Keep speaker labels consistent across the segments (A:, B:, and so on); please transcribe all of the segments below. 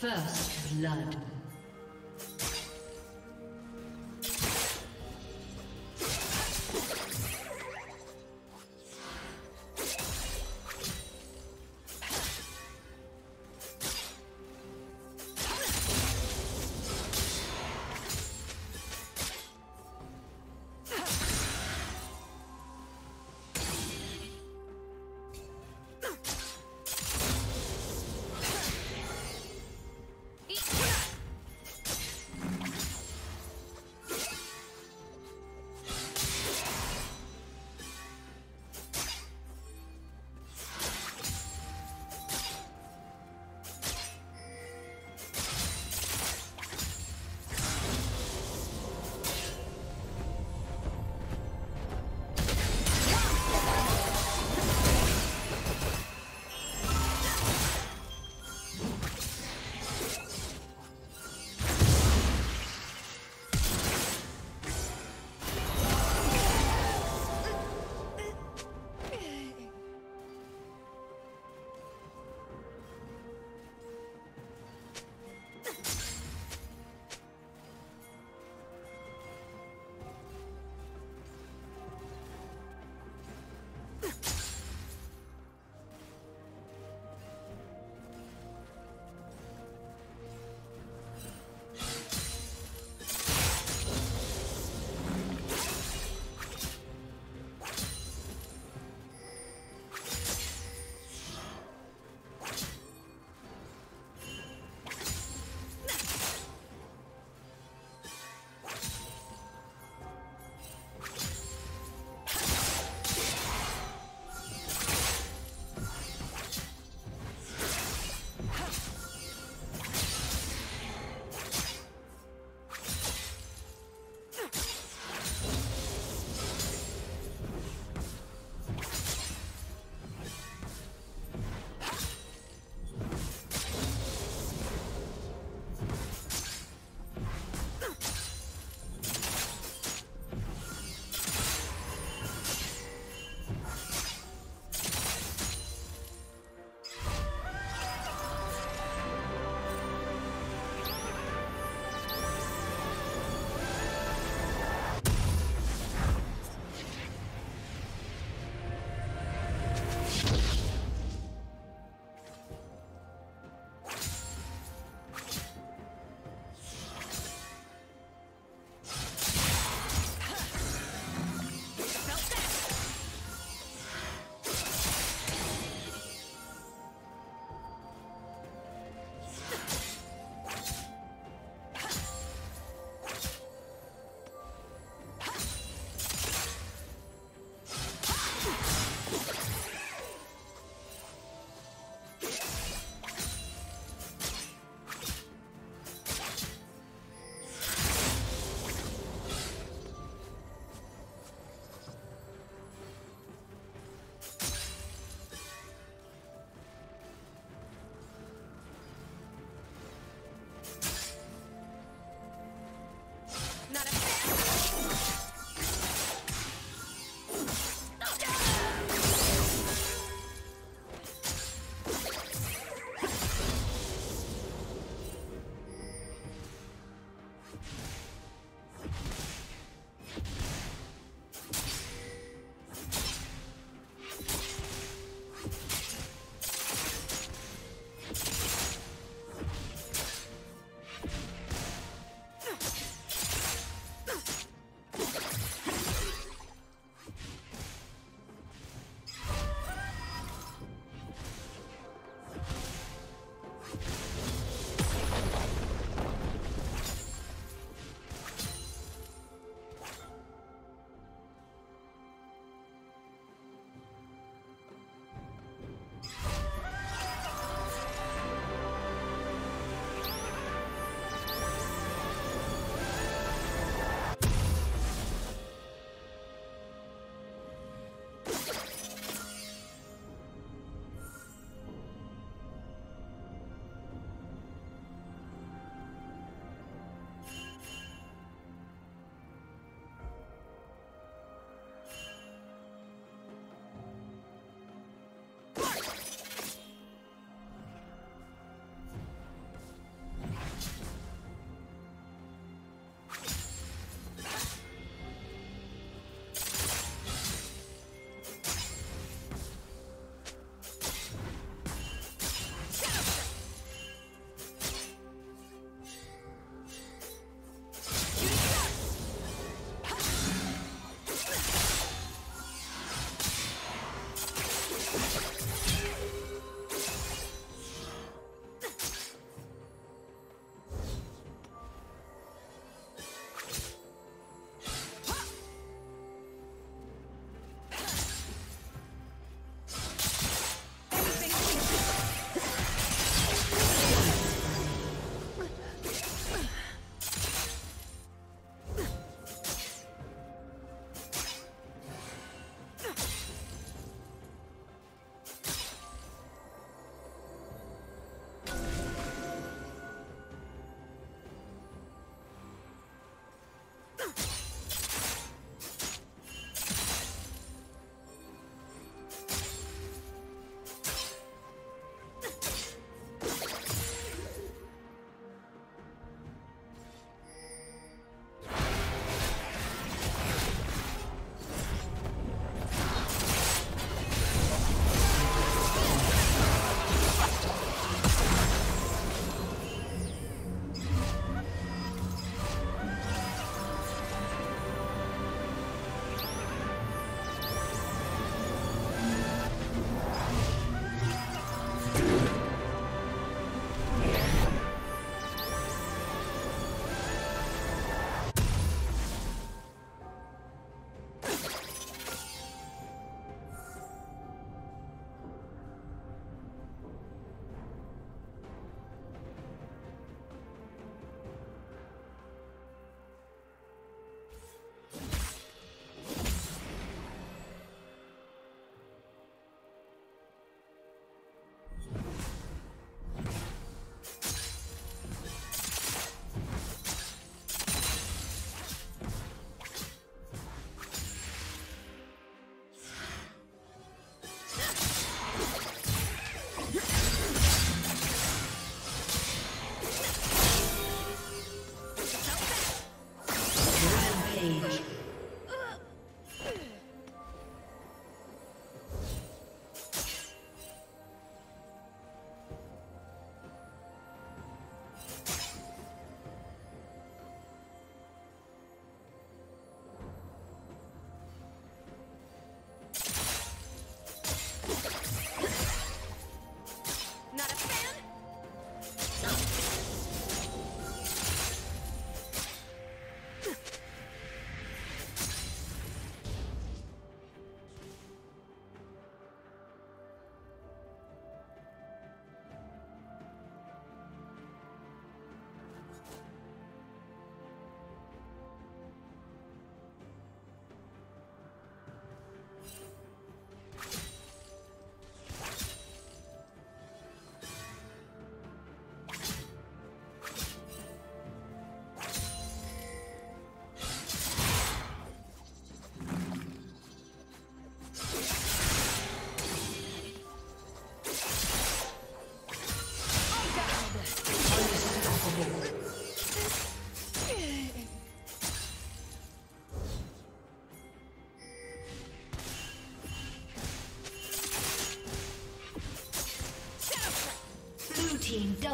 A: First blood.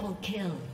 A: Double kill.